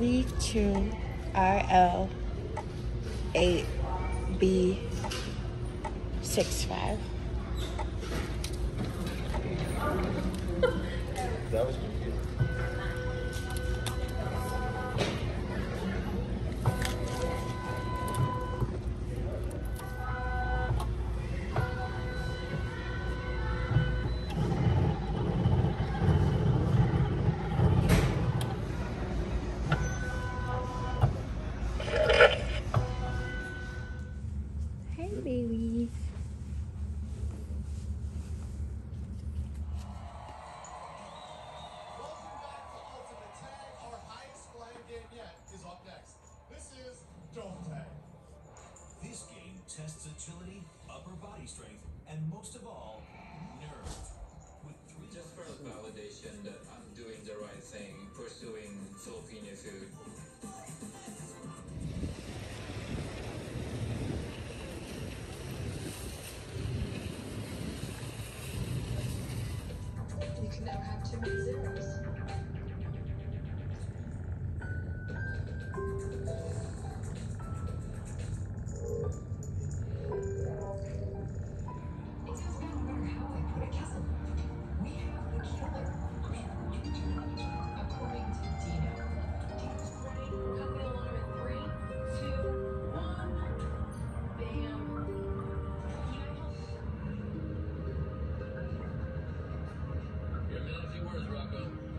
B2RL8B65. That was confusing. Tests agility, upper body strength, and most of all, nerve. With three Just for validation that I'm doing the right thing, pursuing Filipino food. You can now have too many zeros. those your words, Rocco.